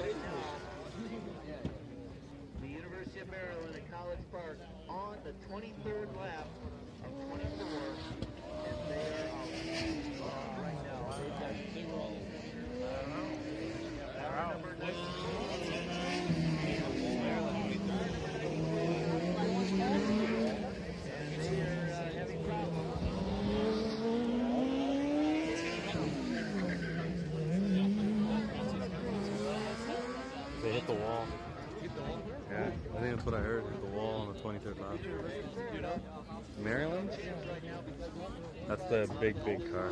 The University of Maryland at College Park on the 23rd lap Hit the wall. Yeah, I think that's what I heard. Hit the wall on the 23rd lap. Maryland? That's the big, big car.